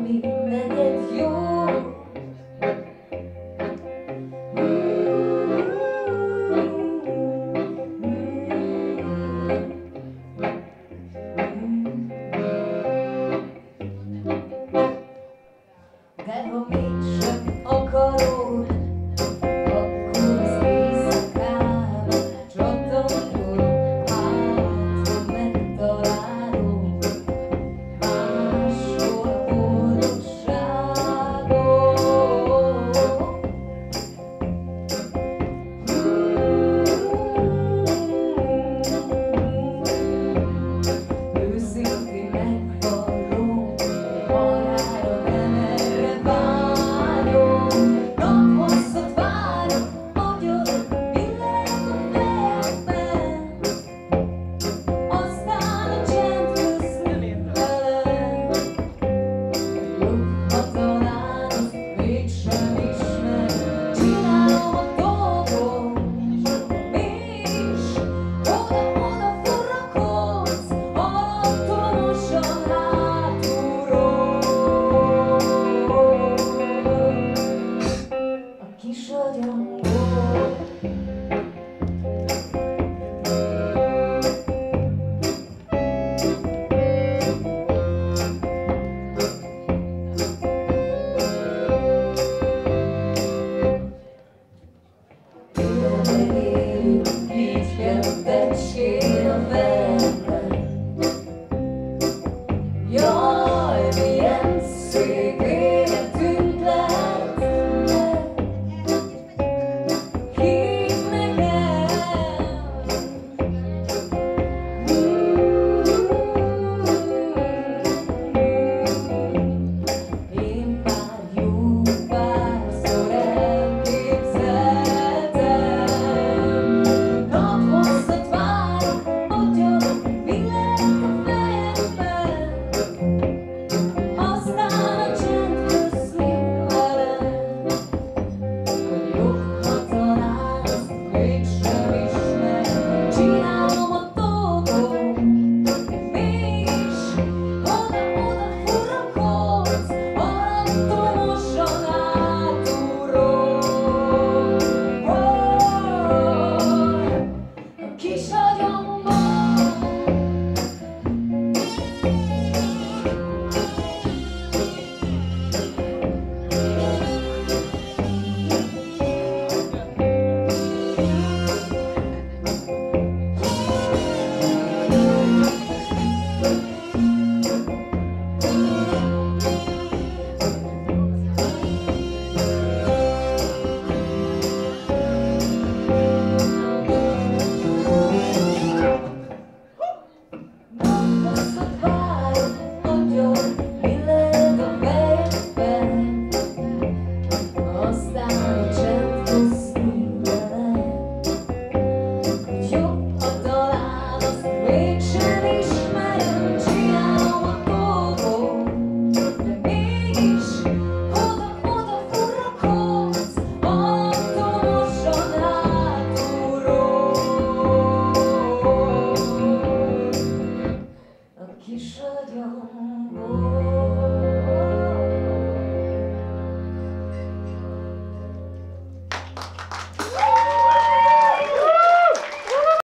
me that it's you. Mm-hmm. Mm-hmm.